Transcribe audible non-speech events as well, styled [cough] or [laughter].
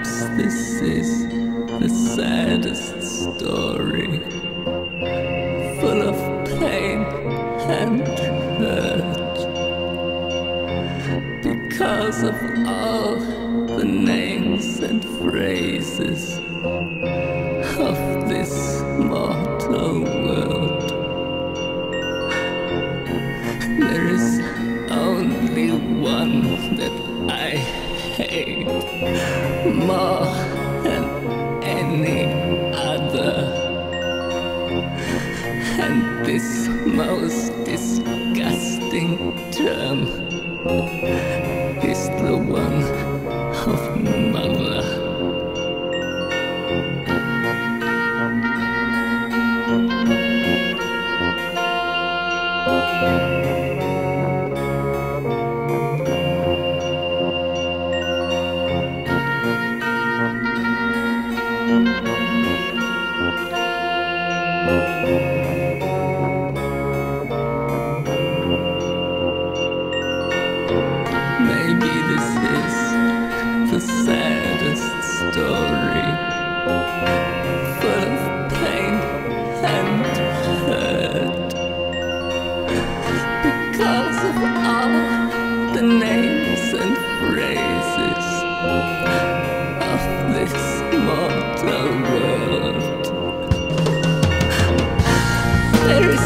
Perhaps this is the saddest story, full of pain and hurt, because of all the names and phrases of this mortal world. There is only one that I hate [laughs] more than any other. And this most disgusting term Maybe this is the saddest story, full of pain and hurt, because of all the names and phrases of this mortal world. There is